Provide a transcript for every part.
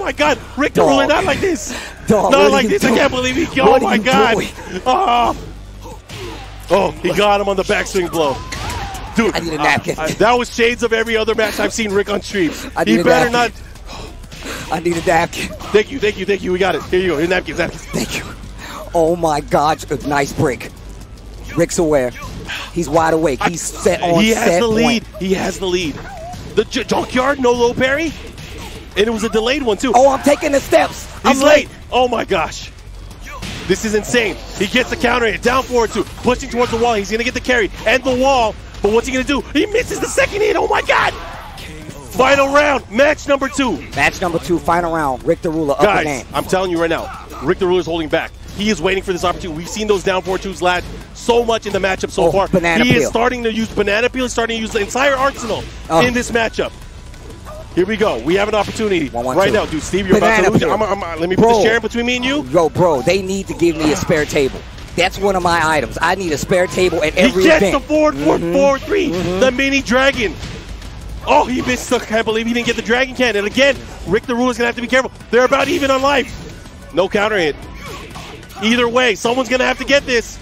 my God, Rick. Ruler, not like this. Dog, not like this. I can't believe he. What Oh my God. doing? Oh. Oh, he got him on the backswing blow. Dude, I need a napkin. uh, that was shades of every other match I've seen Rick on stream. I He need a better not. I need a napkin. Thank you, thank you, thank you. We got it. Here you go. Your napkins, napkins. Thank you. Oh my God! Nice break. Rick's aware. He's wide awake. He's set on he has set the lead. point. He has the lead. The j- junkyard, no low parry, and it was a delayed one too. Oh, I'm taking the steps. He's I'm late. Oh my gosh. This is insane. He gets the counter hit, down forward two, pushing towards the wall. He's gonna get the carry and the wall. But what's he gonna do? He misses the second hit. Oh my god! Final round, match number two. Match number two, final round. Ric the Ruler up Guys. I'm telling you right now, Ric the Ruler is holding back. He is waiting for this opportunity. We've seen those down four twos last so much in the matchup so Oh, far. he is starting to use banana peel. He's starting to use the entire arsenal Oh. in this matchup. Here we go. We have an opportunity One, one, right two. now, dude. Steve, you're Banana about to lose. it. peel. I'm, I'm, let me put Bro. this chair in between me and you. Yo, bro, they need to give me a spare table. That's one of my items. I need a spare table at every he gets event. the forward four Mhm. four three. The mini dragon. Oh, he missed. I can't believe he didn't get the dragon can. And again, Ric the Ruler's gonna have to be careful. They're about even on life. No counter hit. Either way, someone's gonna have to get this.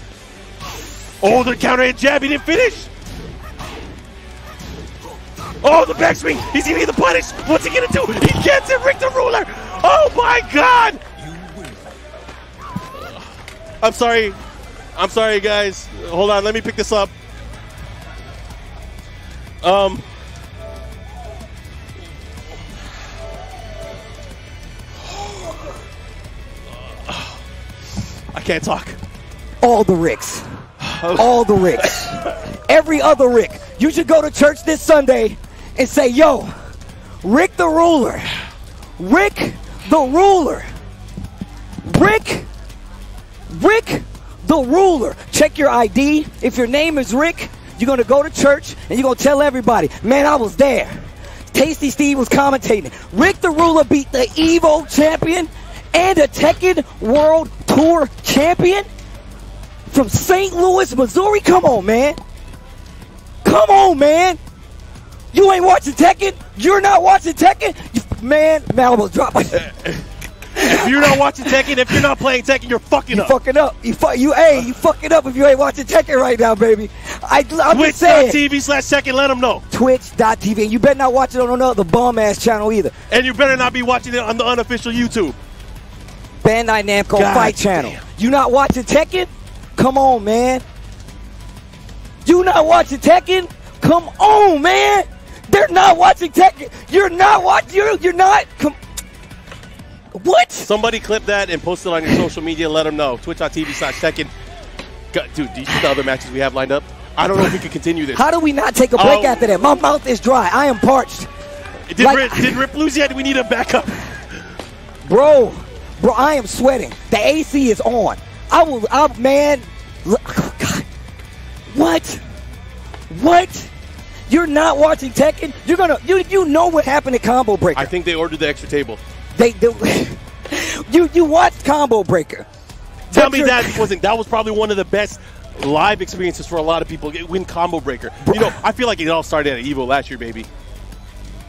Oh, the counter hit jab. He didn't finish. Oh, the backswing. He's gonna get the punish. What's he gonna do? He gets it, Ric the Ruler. Oh my God. I'm sorry. I'm sorry, guys. Hold on. Let me pick this up. Um. I can't talk. All the Ricks. All the Ricks. Every other Rick. You should go to church this Sunday and say, yo, Ric the Ruler. Ric the Ruler. Rick. Ric the Ruler. Check your ID. If your name is Rick, you're going to go to church and you're going to tell everybody, man, I was there. Tasty Steve was commentating. Ric the Ruler beat the Evo champion and a Tekken World Tour champion from St. Louis, Missouri. Come on, man. Come on, man. You ain't watching Tekken? You're not watching Tekken? You, man, man, I almost dropped my. If you're not watching Tekken, if you're not playing Tekken, you're fucking You up. fucking up. You fu- you hey, you fucking up if you ain't watching Tekken right now, baby. I I'm just saying. Twitch.tv slash Tekken, let them know. Twitch.tv. And you better not watch it on another bum ass channel either. And you better not be watching it on the unofficial YouTube. Bandai Namco God Fight damn. Channel. You not watching Tekken? Come on, man. You not watching Tekken? Come on, man. They're not watching Tekken. You're not watching. You're, you're not. What? Somebody clip that and post it on your social media. Let them know. Twitch.tv slash Tekken. God, Dude, do you see the other matches we have lined up? I don't know if we can continue this. How do we not take a break Oh. after that? My mouth is dry. I am parched. Did, like- Rip, did Rip lose yet? We need a backup? Bro, bro, I am sweating. The AC is on. I will, I, man. oh, God. What? What? You're not watching Tekken? You're gonna, you, you know what happened at Combo Breaker. I think they ordered the extra table. They, they you, you watched Combo Breaker. Tell me that wasn't that was probably one of the best live experiences for a lot of people. Win combo breaker. You know, I feel like it all started at Evo last year, baby.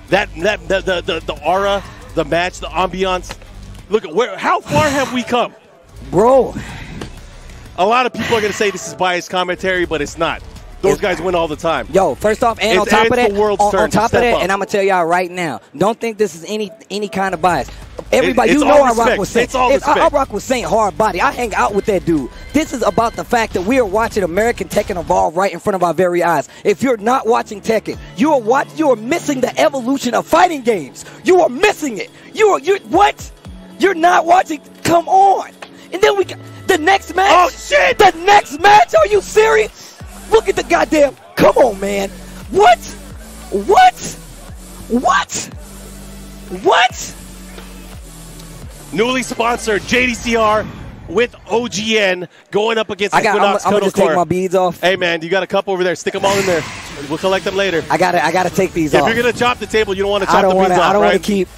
That that the the, the, the aura, the match, the ambiance. Look at where how far have we come? Bro, A lot of people are going to say this is biased commentary, but it's not. Those guys win all the time. Yo, first off, and on top of that, on, on to top of that, up. and I'm gonna tell y'all right now, don't think this is any any kind of bias. Everybody, it's you know I rock with Saint. It's all I, I rock with Saint hard body. I hang out with that dude. This is about the fact that we are watching American Tekken evolve right in front of our very eyes. If you're not watching Tekken, you are watch, you are missing the evolution of fighting games. You are missing it. You are you what? You're not watching. Come on. And then we got the next match. Oh, shit! The next match? Are you serious? Look at the goddamn. Come on, man. What? What? What? What? Newly sponsored JDCR with OGN going up against I got. I'm, I'm gonna take my beads off. Hey man, you got a cup over there. Stick them all in there. We'll collect them later. I got to I got to take these If off. If you're gonna chop the table, you don't want to chop the beans to. off, I don't right? want to keep.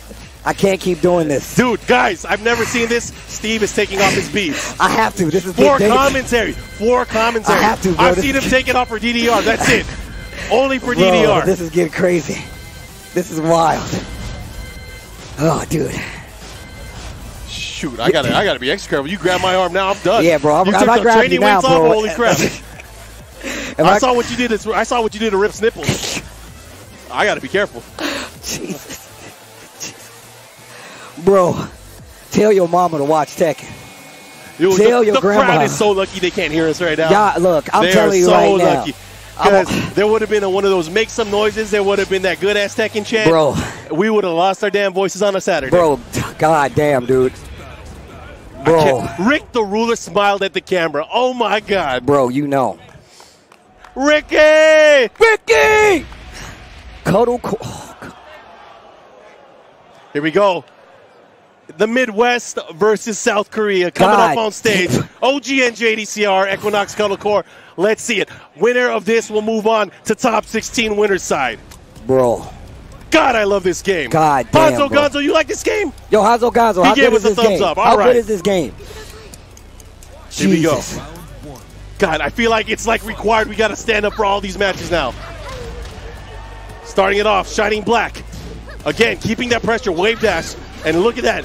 I can't keep doing this. Dude, guys, I've never seen this. Steve is taking off his beads. I have to. This is getting dangerous. commentary. Four commentary. I have to, bro. I've This seen him take it off for DDR. That's it. Only for Bro, DDR. This is getting crazy. This is wild. Oh, dude. shoot, I gotta, I gotta be extra careful. You grab my arm now, I'm done. Yeah, bro, I'm- you I'm took not grabbing training you now, weights bro. off. Holy crap! I I- saw what you did. To, I saw what you did to Rip's nipples. I gotta be careful. Jesus. Bro, tell your mama to watch Tekken. Tell the, your the grandma. crowd is so lucky they can't hear us right now. Yeah, look, I'm they telling you so right now. lucky. I'm Because there would have been a, one of those make some noises. There would have been that good ass Tekken chant. Bro. we would have lost our damn voices on a Saturday. Bro, god damn, dude. Bro, Ric the Ruler smiled at the camera. Oh my God, bro, you know. Ricky! Ricky! Cuddle. Oh, Here we go. The Midwest versus South Korea coming God up on stage. OG and JDCR, Equinox Cuddle Core. Let's see it. Winner of this will move on to top 16 winner's side. Bro. God, I love this game. God damn, Bonzo bro. Gonzo, you like this game? Yo, Hazo Gonzo, He how gave us a this thumbs game? up. All how right. good is this game? Here we go. Jesus. God, I feel like it's like required. We got to stand up for all these matches now. Starting it off, Shining Black. Again, keeping that pressure, wave dash. And look at that.